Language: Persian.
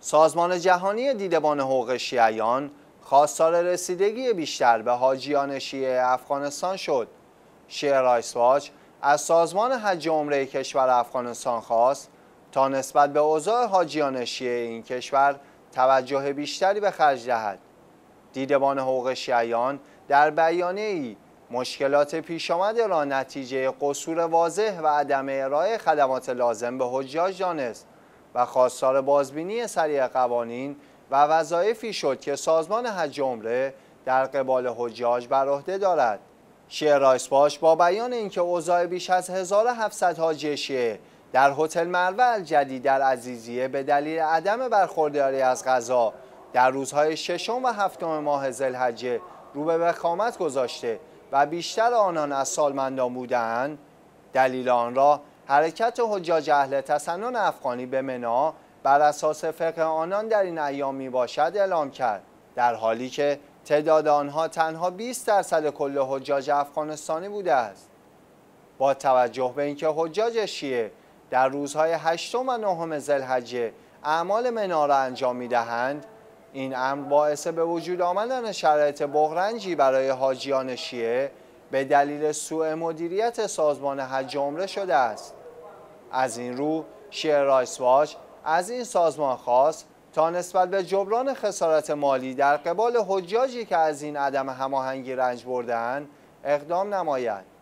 سازمان جهانی دیدبان حقوق شیعیان خواستار رسیدگی بیشتر به حاجیان شیعه افغانستان شد. شیعه رایس واچ از سازمان حج عمره کشور افغانستان خواست تا نسبت به اوضاع حاجیان شیعه این کشور توجه بیشتری به خرج دهد. دیدبان حقوق شیعیان در بیانیه ای مشکلات پیش آمده را نتیجه قصور واضح و عدم ارائه خدمات لازم به حجاج دانست و خواستار بازبینی سریع قوانین و وظایفی شد که سازمان حج عمره در قبال حجاج بر عهده دارد. شیعه رایس باش با بیان اینکه اوضاع بیش از 1700 حاجی شیعه در هتل مروه الجدید در عزیزیه به دلیل عدم برخورداری از غذا در روزهای ششم و هفتم ماه ذوالحجه رو به وخامت گذاشته و بیشتر آنان از سالمندان بودند دلیل آن را حرکت حجاج اهل تسنن افغانی به منا بر اساس فقه آنان در این ایام می باشد اعلام کرد در حالی که تعداد آنها تنها 20 درصد کل حجاج افغانستانی بوده است. با توجه به اینکه حجاج شیعه در روزهای هشتم و نهم ذوالحجه اعمال منا را انجام می دهند این امر باعث به وجود آمدن شرایط بغرنجی برای حاجیان شیعه به دلیل سوء مدیریت سازمان حج عمره شده است. از این رو شیعه رایس واچ از این سازمان خواست تا نسبت به جبران خسارت مالی در قبال حجاجی که از این عدم هماهنگی رنج بردهاند اقدام نماید.